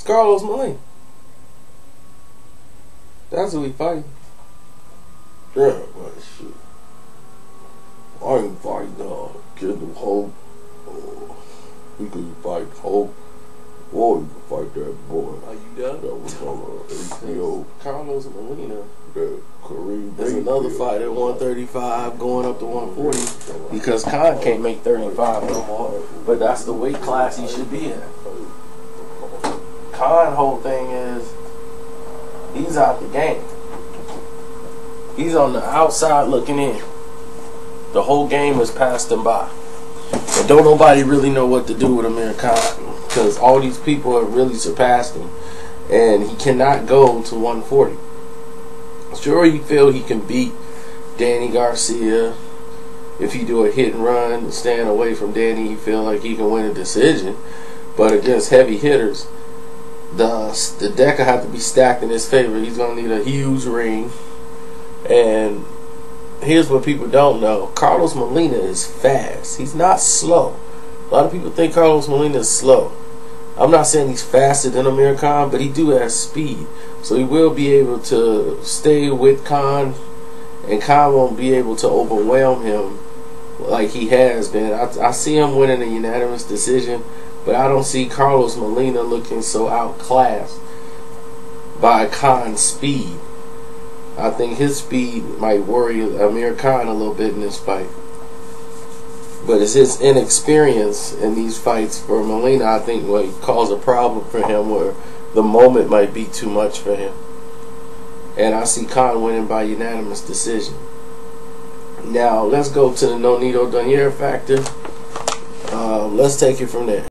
It's Carlos Molina. That's who he fighting. Yeah, but shit. I ain't fighting uh, Kendall Holt. Uh, he can fight Holt. Or he can fight that boy. Are you done? That was on uh, HBO. Carlos Molina. That Kareem There's another fight at 135 going up to 140 because Khan can't make 35 no more. But that's the weight class he should be in. Khan whole thing is he's out the game. He's on the outside looking in. The whole game has passed him by. And don't nobody really know what to do with Amir Khan because all these people have really surpassed him. And he cannot go to 140. Sure, he feel he can beat Danny Garcia if he do a hit and run and away from Danny. He feel like he can win a decision, but against heavy hitters, the the deck will have to be stacked in his favor. He's gonna need a huge ring, and here's what people don't know: Carlos Molina is fast. He's not slow. A lot of people think Carlos Molina is slow. I'm not saying he's faster than Amir Khan, but he do have speed. So he will be able to stay with Khan, and Khan won't be able to overwhelm him like he has been. I, I see him winning a unanimous decision, but I don't see Carlos Molina looking so outclassed by Khan's speed. I think his speed might worry Amir Khan a little bit in this fight. But it's his inexperience in these fights for Molina, I think, will cause a problem for him where the moment might be too much for him. And I see Khan winning by unanimous decision. Now, let's go to the Nonito Donaire factor. Um, let's take it from there.